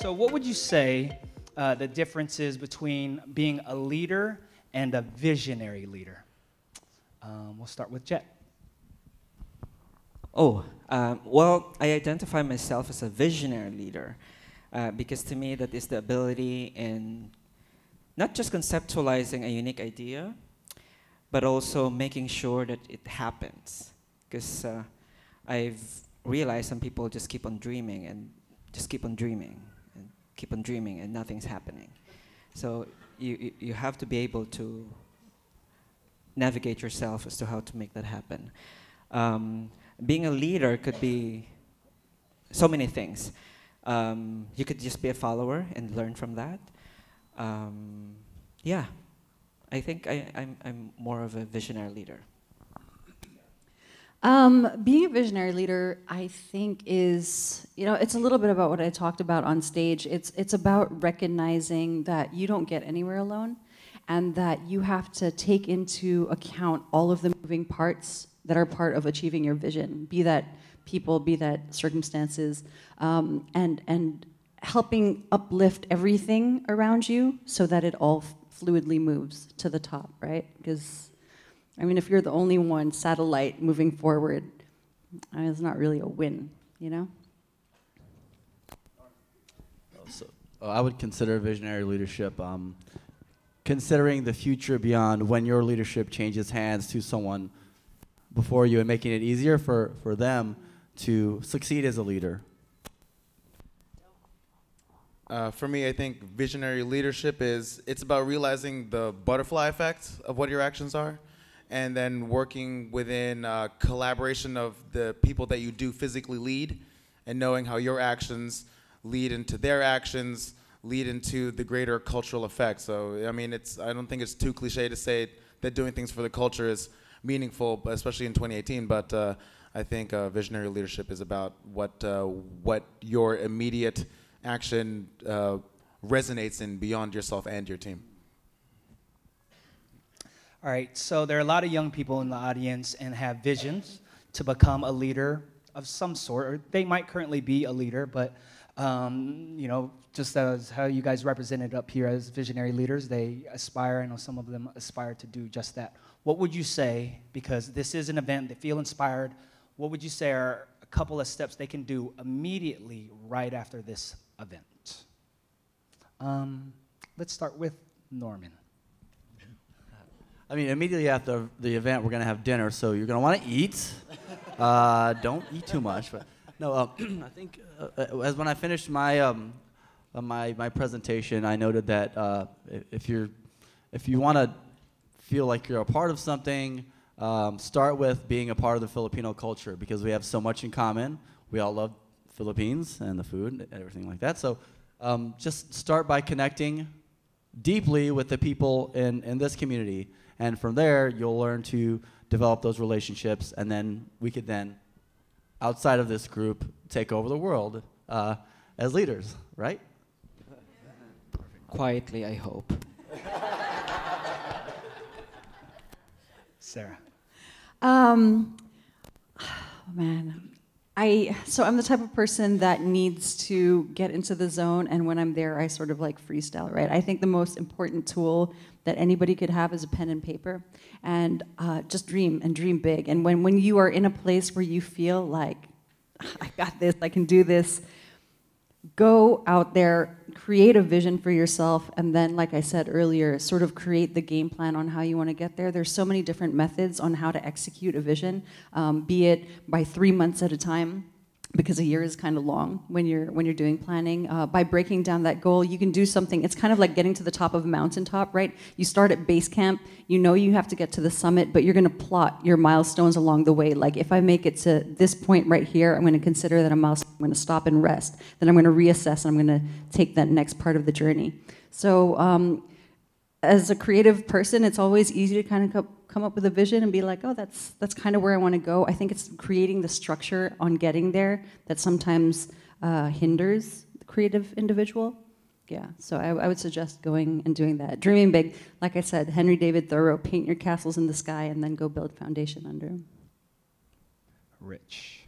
So, what would you say uh, the difference is between being a leader and a visionary leader? Um, we'll start with Jhett. Oh, um, well, I identify myself as a visionary leader uh, because to me that is the ability in not just conceptualizing a unique idea, but also making sure that it happens. Because uh, I've realized some people just keep on dreaming and just keep on dreaming keep on dreaming and nothing's happening. So you, you, have to be able to navigate yourself as to how to make that happen. Um, being a leader could be so many things. Um, you could just be a follower and learn from that. Um, yeah, I think I, I'm, I'm more of a visionary leader. Um, being a visionary leader, I think, is you know it's a little bit about what I talked about on stage. It's it's about recognizing that you don't get anywhere alone, and that you have to take into account all of the moving parts that are part of achieving your vision. Be that people, be that circumstances, um, and and helping uplift everything around you so that it all fluidly moves to the top, right? Because I mean, if you're the only one satellite moving forward, I mean, it's not really a win, you know? So, uh, I would consider visionary leadership um, considering the future beyond when your leadership changes hands to someone before you and making it easier for, for them to succeed as a leader. Uh, for me, I think visionary leadership is it's about realizing the butterfly effect of what your actions are and then working within uh, collaboration of the people that you do physically lead and knowing how your actions lead into their actions lead into the greater cultural effect. So i mean it's i don't think it's too cliche to say that doing things for the culture is meaningful especially in 2018 but uh, i think uh, visionary leadership is about what uh, what your immediate action uh, resonates in beyond yourself and your team All right, so there are a lot of young people in the audience and have visions to become a leader of some sort, or they might currently be a leader, but um, you know, just as how you guys represented up here as visionary leaders, they aspire. I know some of them aspire to do just that. What would you say, because this is an event, they feel inspired, what would you say are a couple of steps they can do immediately right after this event? Um, let's start with Norman. I mean, immediately after the event, we're going to have dinner, so you're going to want to eat. Uh, don't eat too much. But no, uh, I think uh, uh, as when I finished my um, uh, my my presentation, I noted that uh, if- if you're if you want to feel like you're a part of something, um, start with being a part of the Filipino culture because we have so much in common. We all love Philippines and the food and everything like that. So um, just start by connecting deeply with the people in, in this community. And from there, you'll learn to develop those relationships. And then we could then, outside of this group, take over the world uh, as leaders, right? Quietly, I hope. Sarah. Um, man, I so I'm the type of person that needs to get into the zone, and when I'm there, I sort of like freestyle. Right? I think the most important tool that anybody could have is a pen and paper, and uh, just dream and dream big. And when when you are in a place where you feel like I got this, I can do this, go out there, create a vision for yourself, and then, like I said earlier, sort of create the game plan on how you want to get there. There's so many different methods on how to execute a vision, um, be it by three months at a time. Because a year is kind of long when you're when you're doing planning. Uh, by breaking down that goal, you can do something. It's kind of like getting to the top of a mountaintop, right? You start at base camp. You know you have to get to the summit, but you're going to plot your milestones along the way. Like if I make it to this point right here, I'm going to consider that a milestone. I'm going to stop and rest. Then I'm going to reassess, and I'm going to take that next part of the journey. So, um, as a creative person, it's always easy to kind of come up with a vision and be like, oh, that's that's kind of where I want to go. I think it's creating the structure on getting there that sometimes uh, hinders the creative individual. Yeah, so I, I would suggest going and doing that. Dreaming big, like I said, Henry David Thoreau, paint your castles in the sky and then go build foundation under. Rich.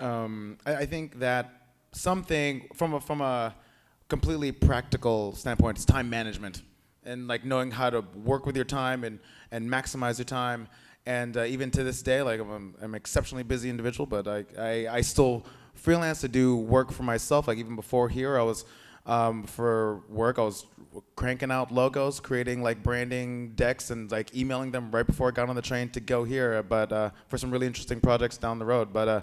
Um, I, I think that something from a from a completely practical standpoint. It's time management and like knowing how to work with your time and and maximize your time. And uh, even to this day, like I'm, I'm an exceptionally busy individual, but I, I I still freelance to do work for myself. Like even before here, I was um, for work. I was cranking out logos, creating like branding decks, and like emailing them right before I got on the train to go here. But uh, for some really interesting projects down the road. But uh,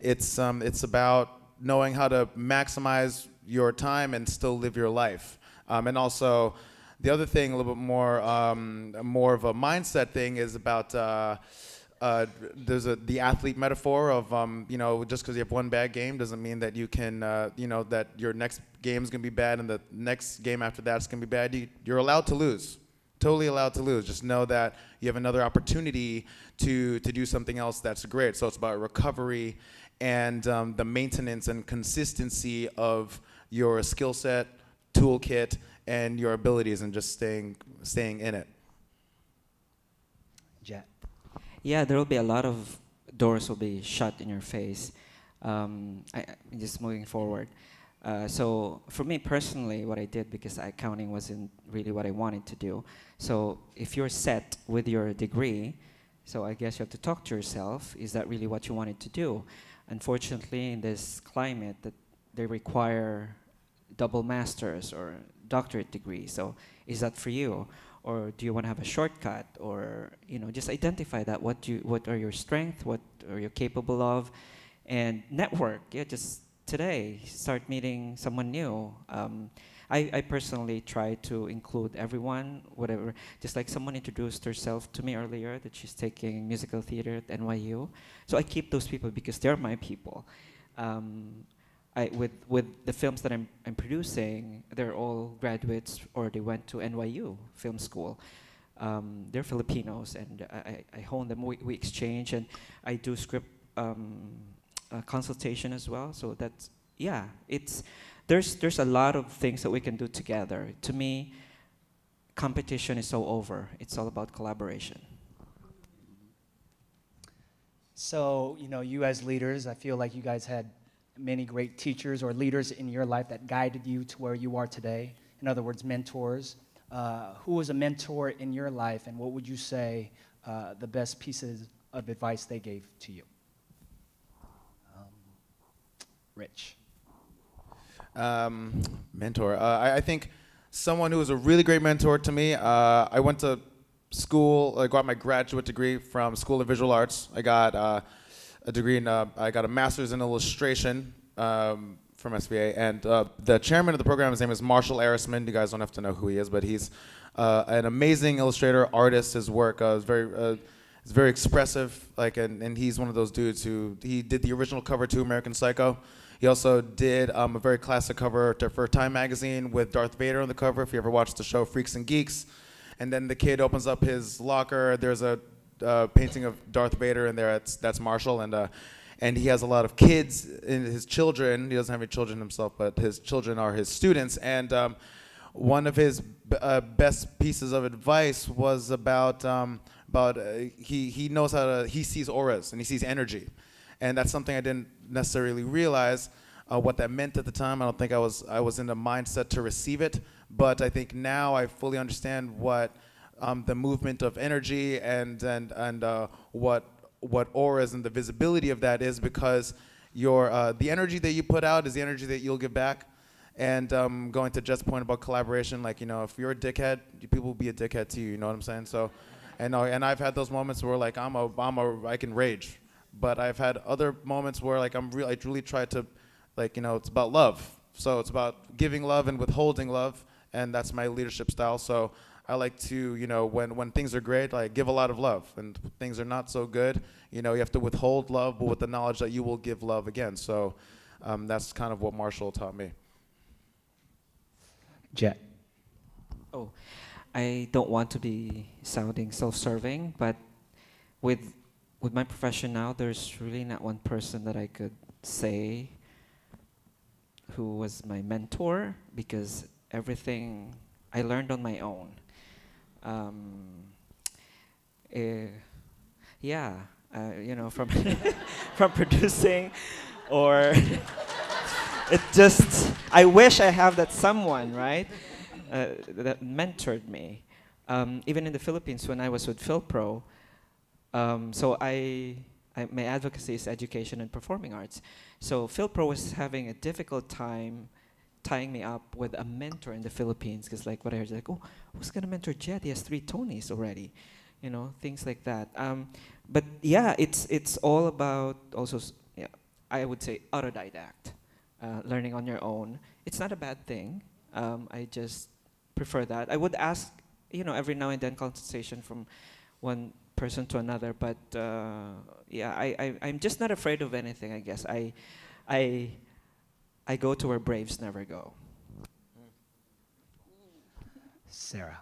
it's um, it's about knowing how to maximize your time and still live your life. Um, and also, the other thing, a little bit more um, more of a mindset thing, is about. Uh, uh, there's a the athlete metaphor of um, you know just because you have one bad game doesn't mean that you can uh, you know that your next game is gonna be bad and the next game after that is gonna be bad. You, you're allowed to lose, totally allowed to lose. Just know that you have another opportunity to to do something else that's great. So it's about recovery and um, the maintenance and consistency of your skill set, toolkit, and your abilities, and just staying staying in it. Jhett. Yeah, there will be a lot of doors will be shut in your face. Um, I, just moving forward. Uh, so for me personally, what I did because accounting wasn't really what I wanted to do. So if you're set with your degree, so I guess you have to talk to yourself: Is that really what you wanted to do? Unfortunately, in this climate, that they require double masters or doctorate degree. So is that for you? or do you want to have a shortcut? Or you know just identify that. What you what are your strengths what are you capable of? And network. Yeah just today start meeting someone new. Um, I, I personally try to include everyone whatever. Just like someone introduced herself to me earlier that she's taking musical theater at nyu so i keep those people because they're my people. Um, I, with with the films that I'm I'm producing, they're all graduates or they went to NYU Film School. Um, they're Filipinos, and I, I hone them. We, we exchange, and I do script um, uh, consultation as well. So that's yeah, it's there's there's a lot of things that we can do together. To me, competition is so over. It's all about collaboration. So, you know, you as leaders, I feel like you guys had many great teachers or leaders in your life that guided you to where you are today. In other words, mentors. Uh, who was a mentor in your life, and what would you say uh, the best pieces of advice they gave to you? Um, Rich. Um, mentor. Uh, I, I, think someone who was a really great mentor to me. Uh, I went to school. I got my graduate degree from School of Visual Arts. I got uh, a degree in, uh, I got a master's in illustration um, from SVA, and uh, the chairman of the program, his name is Marshall Arisman. You guys don't have to know who he is, but he's uh, an amazing illustrator, artist. His work uh, is very, uh, is very expressive. Like, and, and he's one of those dudes who he did the original cover to American Psycho. He also did um, a very classic cover for Time magazine with Darth Vader on the cover. If you ever watched the show Freaks and Geeks, and then the kid opens up his locker. There's a uh, painting of Darth Vader in there. That's that's Marshall, and uh, and he has a lot of kids in his children. He doesn't have any children himself, but his children are his students. And um, one of his uh, best pieces of advice was about um, about uh, he he knows how to he sees auras and he sees energy, and that's something I didn't necessarily realize. Uh, what that meant at the time, I don't think I was I was in the mindset to receive it, but I think now I fully understand what um, the movement of energy and and and uh, what what auras and the visibility of that is because your uh, the energy that you put out is the energy that you'll give back. And um, going to Jhett's point about collaboration, like you know, if you're a dickhead, people will be a dickhead to you. You know what I'm saying? So, and uh, and I've had those moments where like I'm a I'm a I can rage, but I've had other moments where like I'm real I truly try to, like you know, it's about love. So it's about giving love and withholding love, and that's my leadership style. So I like to, you know, when, when things are great, like give a lot of love. And things are not so good, you know, you have to withhold love, but with the knowledge that you will give love again. So um, that's kind of what Marshall taught me. Jhett. Oh, I don't want to be sounding self-serving, but with with my profession now, there's really not one person that I could say who was my mentor because everything I learned on my own um, uh, yeah, uh, you know, from from producing, or it just, I wish I have that someone, right, uh, that mentored me. Um, even in the Philippines, when I was with PhilPro, um, so I, I, my advocacy is education and performing arts. So PhilPro was having a difficult time tying me up with a mentor in the Philippines because like what I heard like oh who's gonna mentor Jhett he has three Tonys already you know things like that. Um, but yeah it's it's all about also yeah, I would say autodidact uh, learning on your own. It's not a bad thing. Um, I just prefer that. I would ask you know every now and then consultation from one person to another but uh, yeah I, I I'm just not afraid of anything I guess. I I I go to where braves never go. Sarah.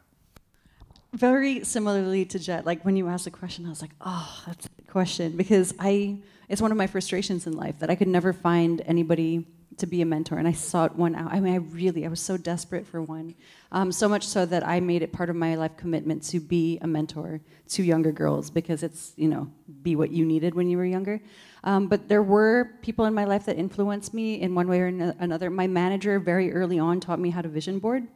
Very similarly to Jhett, like when you asked the question, I was like, oh, that's a good question. Because I, it's one of my frustrations in life that I could never find anybody to be a mentor. And I sought one out. I mean, I really, I was so desperate for one. Um, so much so that I made it part of my life commitment to be a mentor to younger girls because it's, you know, be what you needed when you were younger. Um, but there were people in my life that influenced me in one way or another. My manager very early on taught me how to vision board.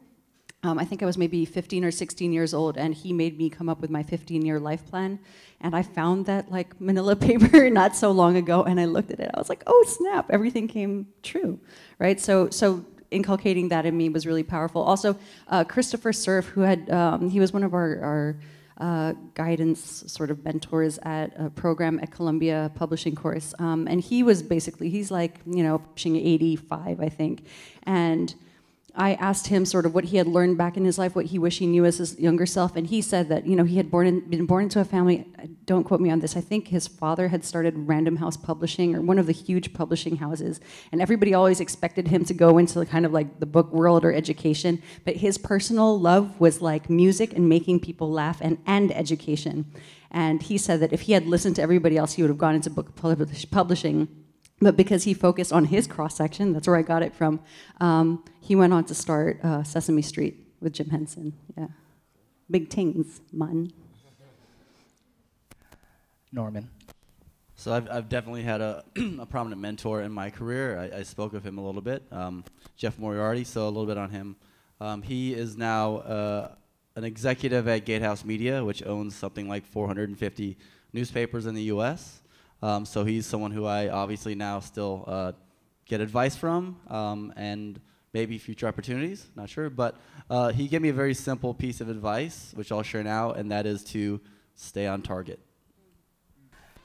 Um, I think I was maybe 15 or 16 years old, and he made me come up with my 15-year life plan. And I found that like Manila paper not so long ago, and I looked at it. I was like, "Oh snap! Everything came true, right?" So, so inculcating that in me was really powerful. Also, uh, Christopher Cerf, who had um, he was one of our, our uh, guidance sort of mentors at a program at Columbia Publishing course, um, and he was basically he's like you know pushing 85, I think, and I asked him sort of what he had learned back in his life, what he wished he knew as his younger self, and he said that you know he had born in, been born into a family. Don't quote me on this. I think his father had started Random House Publishing or one of the huge publishing houses, and everybody always expected him to go into the kind of like the book world or education. But his personal love was like music and making people laugh and and education. And he said that if he had listened to everybody else, he would have gone into book publish- publishing but because he focused on his cross section, that's where I got it from. Um, he went on to start uh, Sesame Street with Jim Henson. Yeah, big tings, man. Norman. So I've, I've definitely had a, a prominent mentor in my career. I, I spoke of him a little bit, um, Jeff Moriarty. So a little bit on him. Um, he is now uh, an executive at Gatehouse Media, which owns something like 450 newspapers in the U.S. Um, so he's someone who I obviously now still uh, get advice from, um, and maybe future opportunities. Not sure, but uh, he gave me a very simple piece of advice, which I'll share now, and that is to stay on target.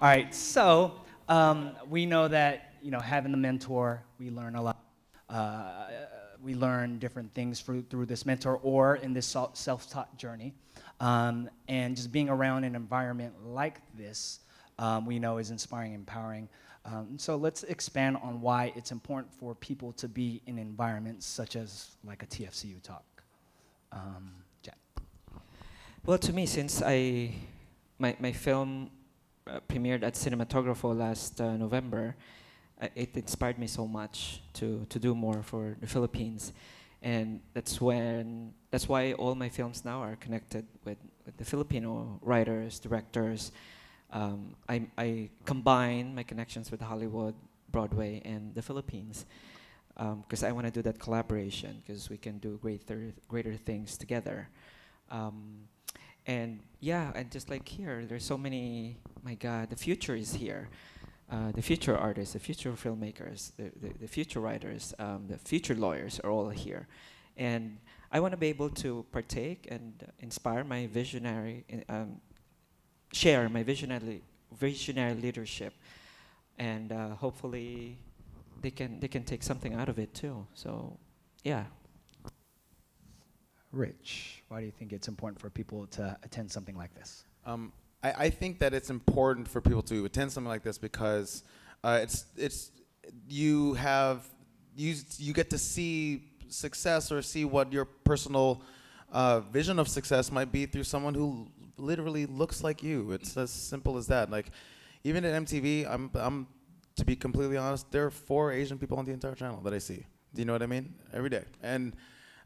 All right, so um, we know that you know having the mentor, we learn a lot. Uh, we learn different things through, through this mentor or in this self- self-taught journey, um, and just being around an environment like this, um, we know is inspiring, empowering. Um, so let's expand on why it's important for people to be in environments such as like a TFCU talk. Um, Jack. Well, to me, since I my my film uh, premiered at Cinematographo last uh, November, uh, it inspired me so much to to do more for the Philippines, and that's when that's why all my films now are connected with, with the Filipino writers, directors. Um, I I combine my connections with Hollywood, Broadway, and the Philippines. Because I want to do that collaboration, because we can do greater greater things together. Um, and yeah, and just like here, there's so many. My God, the future is here. Uh, the future artists, the future filmmakers, the, the, the future writers, um, the future lawyers are all here, and I want to be able to partake and inspire my visionary, um, share my visionary visionary leadership, and uh, hopefully they can they can take something out of it too. So, yeah, Rich, why do you think it's important for people to attend something like this? Um, I, I think that it's important for people to attend something like this because uh, it's it's you have you you get to see success or see what your personal uh, vision of success might be through someone who literally looks like you. It's as simple as that. Like even at MTV, I'm I'm to be completely honest, there are four Asian people on the entire channel that I see. Do you know what I mean? Every day, and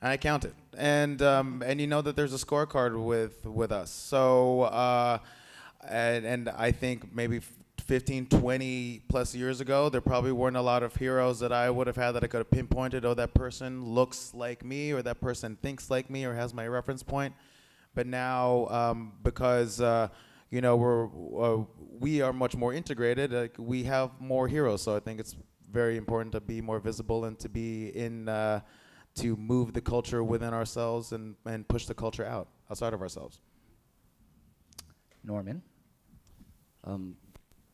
I count it, and um, and you know that there's a scorecard with with us. So, uh, and and I think maybe 15, 20 plus years ago, there probably weren't a lot of heroes that I would have had that I could have pinpointed. Oh, that person looks like me, or that person thinks like me, or has my reference point. But now, um, because uh, you know we're uh, we are much more integrated, like we have more heroes. So I think it's very important to be more visible and to be in uh, to move the culture within ourselves and and push the culture out outside of ourselves. Norman. Um,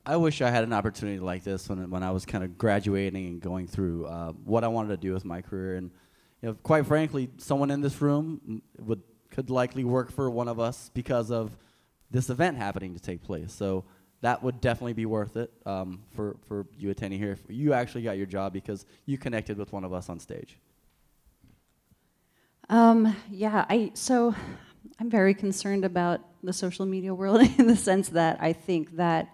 I wish I had an opportunity like this when when I was kind of graduating and going through uh, what I wanted to do with my career. And you know, quite frankly, someone in this room would could likely work for one of us because of this event happening to take place. So that would definitely be worth it um, for for you attending here. If you actually got your job because you connected with one of us on stage. Um, yeah, I so I'm very concerned about the social media world in the sense that I think that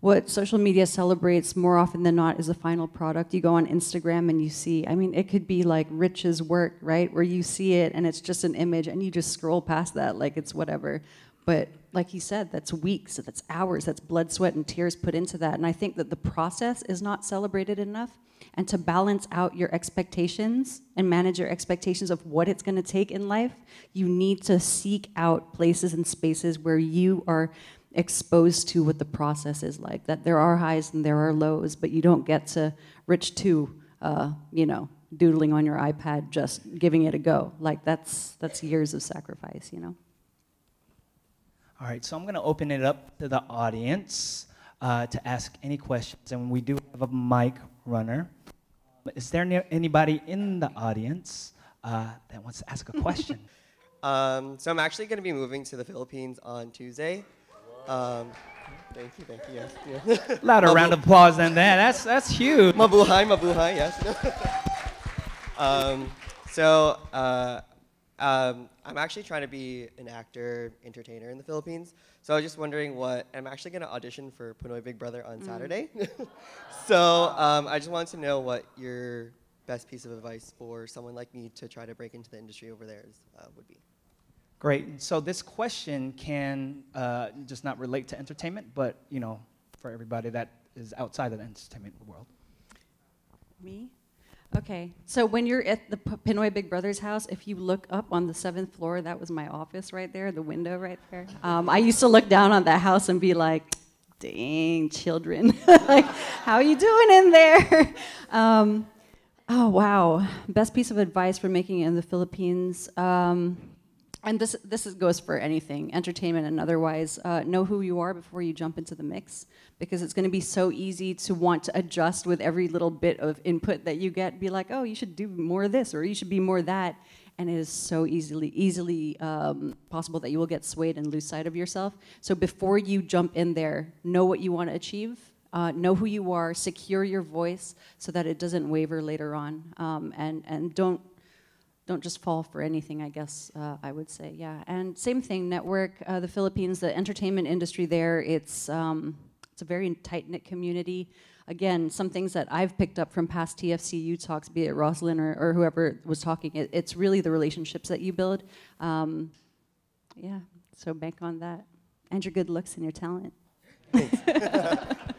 what social media celebrates more often than not is a final product. You go on Instagram and you see, I mean, it could be like Rich's work, right? Where you see it and it's just an image and you just scroll past that like it's whatever. But like he said, that's weeks, that's hours, that's blood, sweat, and tears put into that. And I think that the process is not celebrated enough. And to balance out your expectations and manage your expectations of what it's gonna take in life, you need to seek out places and spaces where you are exposed to what the process is like. That there are highs and there are lows, but you don't get to Rich Tu, uh, you know, doodling on your iPad, just giving it a go. Like that's that's years of sacrifice, you know. All right, so I'm going to open it up to the audience uh, to ask any questions, and we do have a mic runner. Is there ne- anybody in the audience uh, that wants to ask a question? Um, so I'm actually going to be moving to the Philippines on Tuesday. Um, thank you, thank you. Yes. Yeah. Louder round of applause than that. That's that's huge. mabuhay, mabuhay. Yes. um, so uh, um, I'm actually trying to be an actor, entertainer in the Philippines. So I was just wondering what I'm actually going to audition for Pinoy Big Brother on Saturday. so um, I just wanted to know what your best piece of advice for someone like me to try to break into the industry over there is, uh, would be. Great. So this question can uh, just not relate to entertainment, but you know, for everybody that is outside of the entertainment world. Me? Okay. So when you're at the P- Pinoy Big Brother's house, if you look up on the seventh floor, that was my office right there, the window right there. Um, I used to look down on that house and be like, dang, children. like, how are you doing in there? Um, oh, wow. Best piece of advice for making it in the Philippines. Um, and this this is, goes for anything, entertainment and otherwise. Uh, know who you are before you jump into the mix, because it's going to be so easy to want to adjust with every little bit of input that you get. Be like, oh, you should do more of this, or you should be more that, and it is so easily easily um, possible that you will get swayed and lose sight of yourself. So before you jump in there, know what you want to achieve. Uh, know who you are, secure your voice so that it doesn't waver later on, um, and and don't don't just fall for anything, I guess uh, I would say, yeah. And same thing, network, uh, the Philippines, the entertainment industry there, it's, um, it's a very tight-knit community. Again, some things that I've picked up from past TFCU talks, be it Rosalind or, or whoever was talking, it, it's really the relationships that you build. Um, yeah, so bank on that. And your good looks and your talent.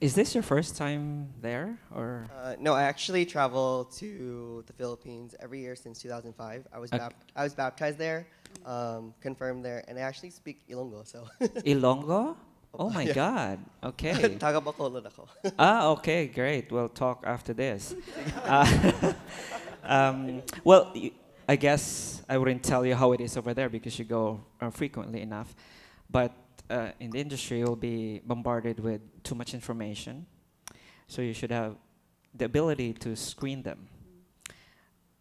Is this your first time there, or Uh, no, I actually travel to the Philippines every year since 2005. I was Okay. I was baptized there, um, confirmed there, and I actually speak Ilonggo. So Ilonggo? Oh my Yeah. God. Okay. taga Bacolod ako. ah, okay, great. We'll talk after this. Uh, um, well, y- I guess I wouldn't tell you how it is over there because you go uh, frequently enough. But uh, in the industry, you'll be bombarded with too much information. So you should have the ability to screen them.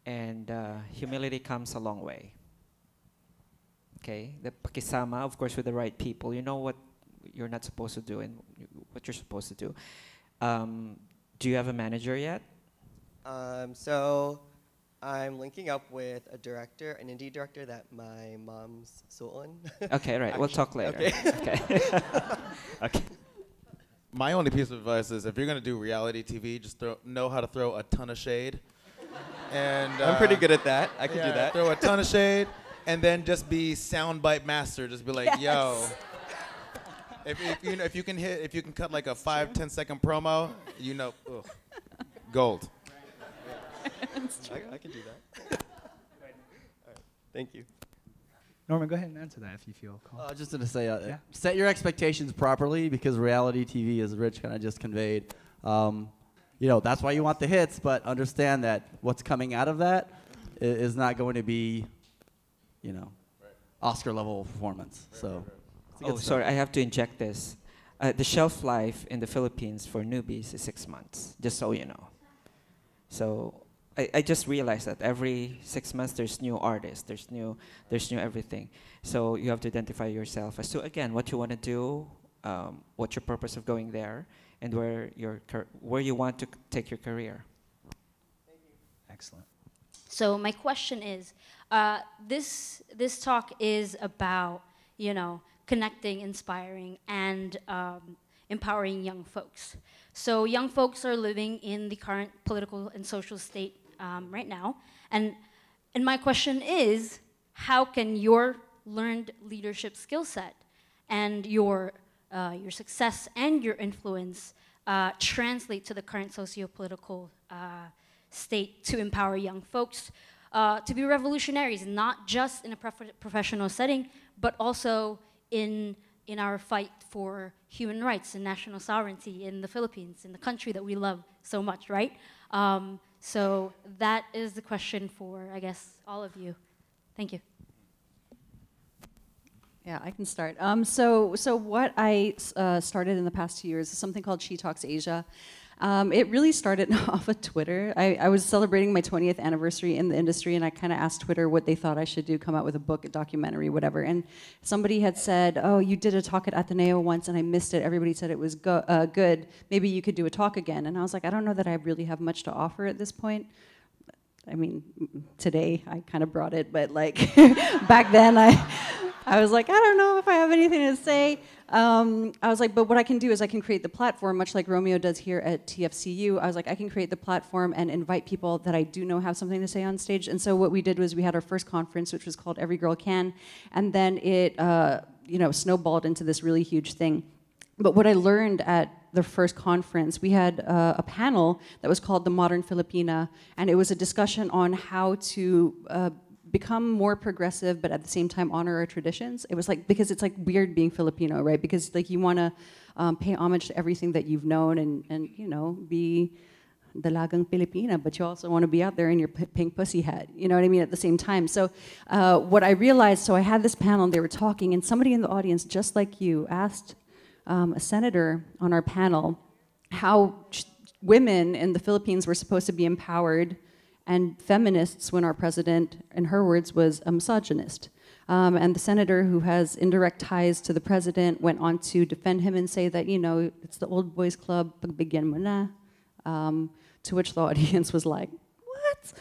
And uh, humility comes a long way. Okay, the pakisama, of course, with the right people. You know what you're not supposed to do and what you're supposed to do. Um, do you have a manager yet? um, so I'm linking up with a director, an indie director that my mom's suon. Okay, right. We'll talk later. Okay. okay. My only piece of advice is if you're gonna do reality TV, just throw, know how to throw a ton of shade. And I'm pretty uh, good at that. I can yeah, do that. Throw a ton of shade, and then just be soundbite master. Just be like, yo. if, if you know, if you can hit, if you can cut like a five, ten second promo, you know, ugh, gold. I, I can do that. All right. Thank you. Norman, go ahead and answer that if you feel Uh, called. just to say, uh, Yeah. set your expectations properly because reality TV, as Rich kind of just conveyed, um, you know, that's why you want the hits, but understand that what's coming out of that is, is not going to be, you know, Oscar level performance. So, it's a Oh, start. sorry, I have to inject this. Uh, the shelf life in the Philippines for newbies is six months, just so you know. So I, I just realized that every six months there's new artists, there's new, there's new everything. So you have to identify yourself as to again what you want to do, um, what's your purpose of going there, and where your where you want to c- take your career. Excellent. So my question is, uh, this this talk is about you know connecting, inspiring, and um, empowering young folks. So young folks are living in the current political and social state um, right now, and and my question is, how can your learned leadership skill set and your uh, your success and your influence uh, translate to the current socio-political uh, state to empower young folks uh, to be revolutionaries, not just in a prof- professional setting, but also in, in our fight for human rights and national sovereignty in the Philippines, in the country that we love so much, right? Um, so that is the question for, I guess, all of you. Thank you. Yeah, I can start. Um, so, so what I uh, started in the past two years is something called She Talks Asia. Um, it really started off of Twitter. I, I was celebrating my 20th anniversary in the industry, and I kind of asked Twitter what they thought I should do, come out with a book, a documentary, whatever. And somebody had said, "Oh, you did a talk at Ateneo once, and I missed it. Everybody said it was go- uh, good. Maybe you could do a talk again." And I was like, "I don't know that I really have much to offer at this point." I mean, today I kind of brought it, but like back then I, I was like, I don't know if I have anything to say. Um, I was like, but what I can do is I can create the platform, much like Romeo does here at TFCU. I was like, I can create the platform and invite people that I do know have something to say on stage. And so what we did was we had our first conference, which was called Every Girl Can, and then it, uh, you know, snowballed into this really huge thing. But what I learned at the first conference, we had uh, a panel that was called The Modern Filipina, and it was a discussion on how to uh, become more progressive, but at the same time honor our traditions. It was like, because it's like weird being Filipino, right? Because like you wanna um, pay homage to everything that you've known and, and you know, be the dalagang Filipina, but you also want to be out there in your pink pussy hat. You know what I mean? At the same time. So, uh, what I realized, so I had this panel and they were talking, and somebody in the audience, just like you, asked um, a senator on our panel how women in the Philippines were supposed to be empowered and feminists when our president, in her words, was a misogynist. Um, and the senator who has indirect ties to the president went on to defend him and say that, you know, it's the old boys club, mo. Um, to which the audience was like, what?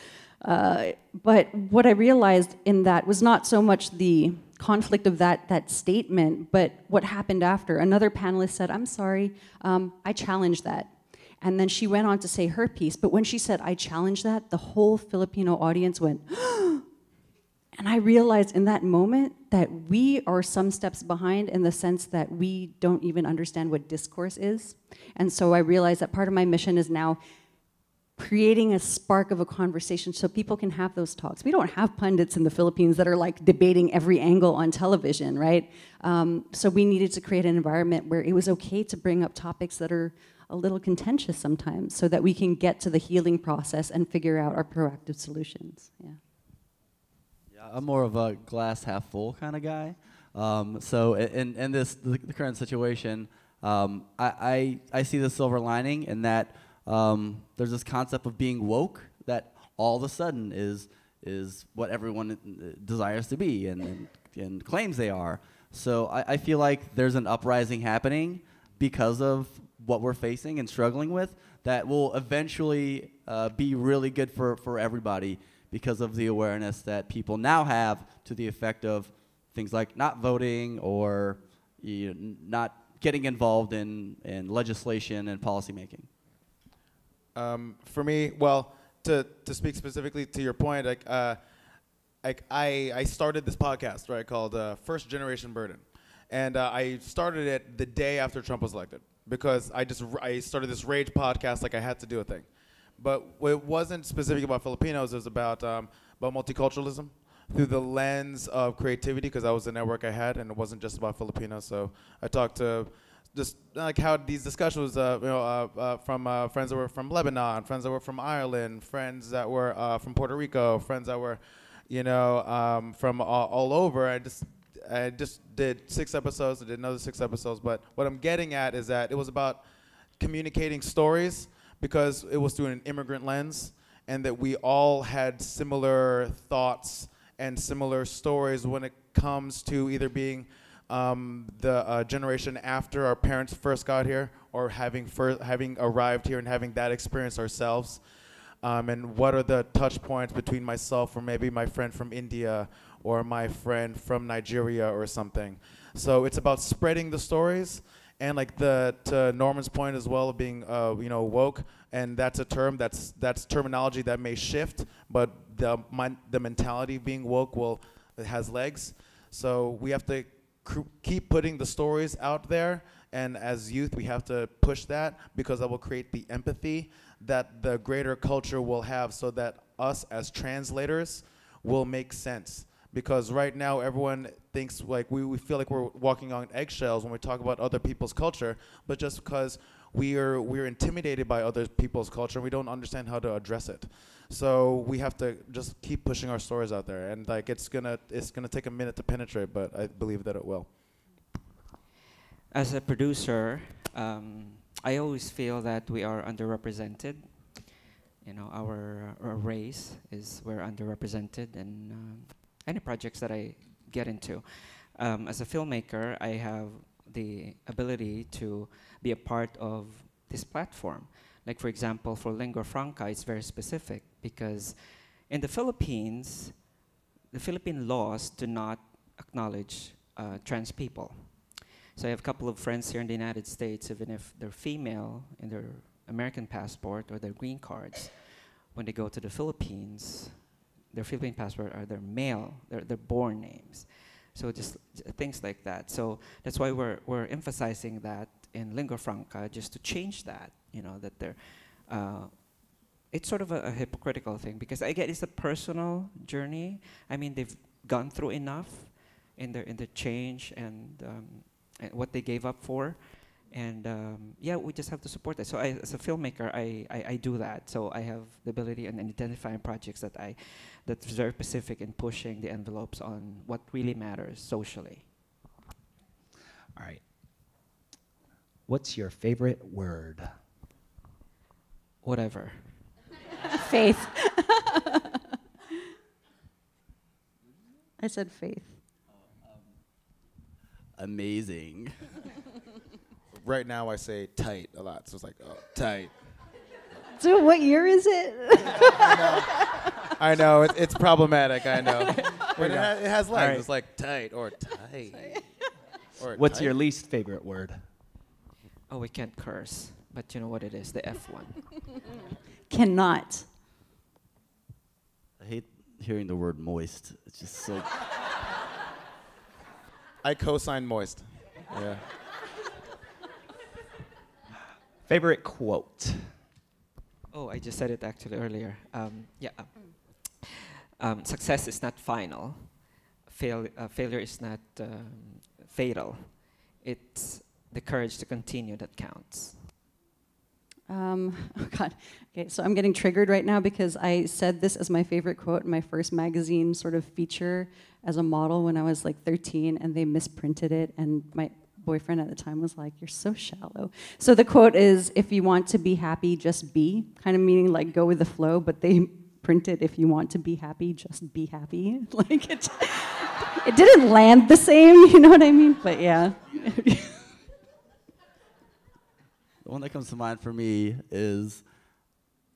Uh, but what I realized in that was not so much the conflict of that, that statement, but what happened after. Another panelist said, I'm sorry, um, I challenged that. And then she went on to say her piece, but when she said, I challenge that, the whole Filipino audience went, and I realized in that moment that we are some steps behind in the sense that we don't even understand what discourse is. And so I realized that part of my mission is now creating a spark of a conversation so people can have those talks. We don't have pundits in the Philippines that are like debating every angle on television, right? Um, so we needed to create an environment where it was okay to bring up topics that are a little contentious sometimes so that we can get to the healing process and figure out our proactive solutions. Yeah. Yeah, I'm more of a glass half full kind of guy. Um, so in, in this the, current situation, um, I, I I see the silver lining in that um, there's this concept of being woke that all of a sudden is is what everyone uh, desires to be and, and, and claims they are. So I, I feel like there's an uprising happening because of what we're facing and struggling with that will eventually uh, be really good for, for everybody because of the awareness that people now have to the effect of things like not voting or you know, not getting involved in, in legislation and policymaking. Um, for me, well, to, to speak specifically to your point, like, uh, like I, I started this podcast, right, called uh, First Generation Burden. and uh, I started it the day after Trump was elected because I just I started this rage podcast like I had to do a thing, but it wasn't specific about Filipinos. It was about um, about multiculturalism through the lens of creativity because that was the network I had, and it wasn't just about Filipinos. So I talked to just like how these discussions, uh, you know, uh, uh, from uh, friends that were from Lebanon, friends that were from Ireland, friends that were uh, from Puerto Rico, friends that were, you know, um, from all, all over. I just I just did six episodes. I did another six episodes. But what I'm getting at is that it was about communicating stories because it was through an immigrant lens, and that we all had similar thoughts and similar stories when it comes to either being um, the uh, generation after our parents first got here or having, having arrived here and having that experience ourselves. Um, and what are the touch points between myself or maybe my friend from India or my friend from Nigeria or something. So it's about spreading the stories and like the to Norman's point as well of being uh, you know woke and that's a term that's that's terminology that may shift but the mon- the mentality of being woke will has legs so we have to keep putting the stories out there and as youth we have to push that because that will create the empathy that the greater culture will have so that us as translators will make sense because right now everyone thinks like we, we feel like we're walking on eggshells when we talk about other people's culture but just because we are we're intimidated by other people's culture we don't understand how to address it so we have to just keep pushing our stories out there and like it's gonna it's gonna take a minute to penetrate but i believe that it will As a producer, um, I always feel that we are underrepresented. You know, our, our race is we're underrepresented in um, any projects that I get into. Um, as a filmmaker, I have the ability to be a part of this platform. Like, for example, for lingua franca, it's very specific because in the Philippines, the Philippine laws do not acknowledge uh, trans people. So I have a couple of friends here in the United States, even if they're female in their American passport or their green cards, when they go to the Philippines, their Philippine passport are their male, their, their born names. So just things like that. So that's why we're, we're emphasizing that in lingua franca, just to change that, you know, that they're, uh, it's sort of a, a hypocritical thing because I get it's a personal journey. I mean, they've gone through enough in their in the change and, um, and what they gave up for, and um, yeah, we just have to support that. So I, as a filmmaker, I, I, I do that. So I have the ability and identifying projects that I that's very specific in pushing the envelopes on what really matters socially. All right. What's your favorite word? Whatever. Faith. I said faith. Amazing. right now i say tight a lot so it's like oh tight Dude, what year is it? i know it, it's problematic i know but it, ha- it has legs right. it's like tight or tight or What's tight. your least favorite word? Oh, we can't curse, but you know what it is, the F one. Cannot. I hate hearing the word moist. It's just so. i co-sign moist yeah Favorite quote? Oh, I just said it actually earlier. Um, yeah. Um, success is not final. Fail, uh, failure is not um, fatal. It's the courage to continue that counts. Um, oh God. Okay, so I'm getting triggered right now because I said this as my favorite quote in my first magazine sort of feature as a model when I was like 13, and they misprinted it, and my boyfriend at the time was like, "You're so shallow." So the quote is, "If you want to be happy, just be," kind of meaning like go with the flow, but they printed, "If you want to be happy, just be happy." like it, it didn't land the same, you know what I mean? But yeah. The one that comes to mind for me is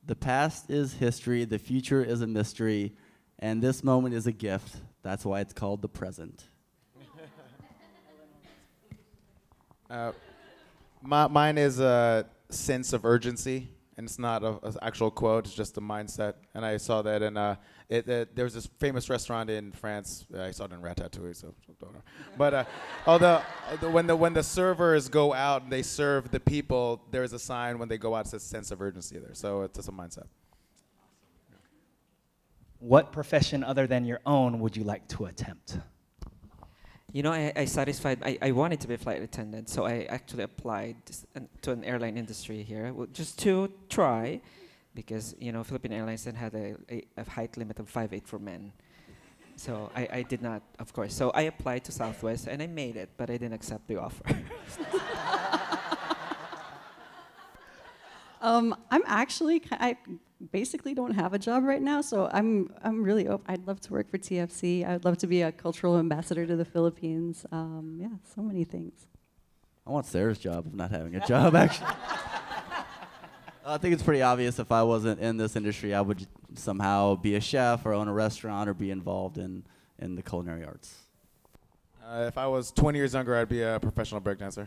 the past is history, the future is a mystery, and this moment is a gift. That's why it's called the present. Uh, my, mine is a sense of urgency, and it's not a, a actual quote. It's just a mindset. And I saw that in uh, it, it, there was this famous restaurant in France. I saw it in Ratatouille, so don't know. But uh, the when the when the servers go out and they serve the people, there is a sign when they go out that says sense of urgency there. So it's just a mindset. What profession other than your own would you like to attempt? You know, I, I satisfied. I, I wanted to be a flight attendant, so I actually applied to an airline industry here, just to try, because you know Philippine Airlines then had a, a, a height limit of 5'8 for men. So I, I did not, of course. So I applied to Southwest and I made it, but I didn't accept the offer. Um, I'm actually, I basically don't have a job right now, so I'm, I'm really, op- I'd love to work for TFC. I'd love to be a cultural ambassador to the Philippines. Um, yeah, so many things. I want Sarah's job of not having a job, actually. I think it's pretty obvious if I wasn't in this industry, I would somehow be a chef or own a restaurant or be involved in, in the culinary arts. Uh, if I was 20 years younger, I'd be a professional breakdancer.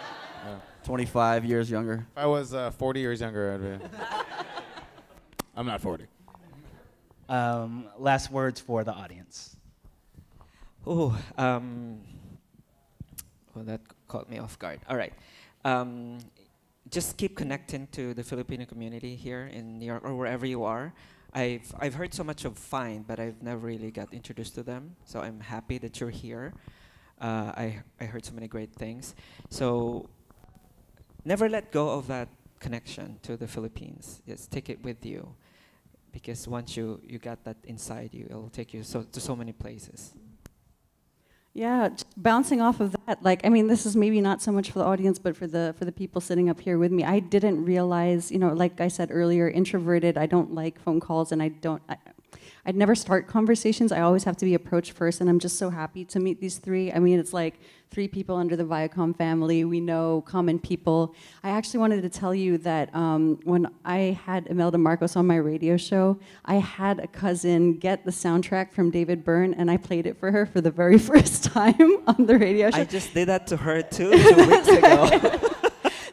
25 years younger. If I was uh, 40 years younger, I'd be. I'm not 40. Um, last words for the audience. Oh, um, well, that caught me off guard. All right. Um, just keep connecting to the Filipino community here in New York or wherever you are. I've, I've heard so much of Fine, but I've never really got introduced to them. So I'm happy that you're here. Uh, I, I heard so many great things. So never let go of that connection to the Philippines. Just take it with you. Because once you, you got that inside you, it'll take you so, to so many places. Yeah, bouncing off of that, like I mean, this is maybe not so much for the audience, but for the for the people sitting up here with me. I didn't realize, you know, like I said earlier, introverted. I don't like phone calls, and I don't. I, I'd never start conversations. I always have to be approached first, and I'm just so happy to meet these three. I mean, it's like three people under the Viacom family. We know common people. I actually wanted to tell you that um, when I had Imelda Marcos on my radio show, I had a cousin get the soundtrack from David Byrne, and I played it for her for the very first time on the radio show. I just did that to her too two weeks ago.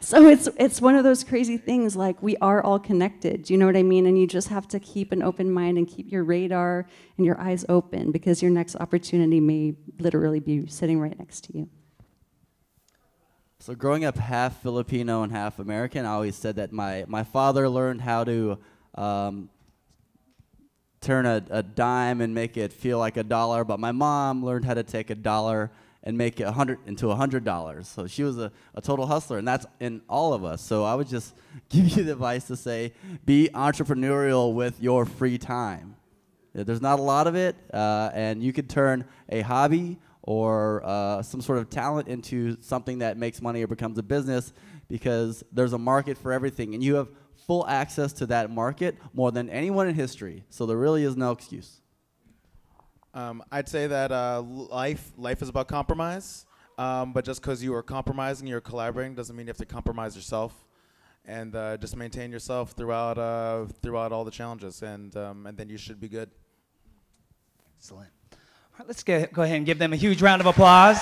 So it's it's one of those crazy things like we are all connected. Do you know what I mean? And you just have to keep an open mind and keep your radar and your eyes open because your next opportunity may literally be sitting right next to you. So growing up half Filipino and half American, I always said that my, my father learned how to um, turn a, a dime and make it feel like a dollar, but my mom learned how to take a dollar and make it a hundred into a hundred dollars. So she was a, a total hustler, and that's in all of us. So I would just give you the advice to say, be entrepreneurial with your free time. There's not a lot of it, uh, and you could turn a hobby or uh, some sort of talent into something that makes money or becomes a business because there's a market for everything, and you have full access to that market more than anyone in history. So there really is no excuse. Um, I'd say that uh, life life is about compromise, um, but just because you are compromising, you're collaborating, doesn't mean you have to compromise yourself, and uh, just maintain yourself throughout uh, throughout all the challenges, and um, and then you should be good. Excellent. All right, let's get, go ahead and give them a huge round of applause.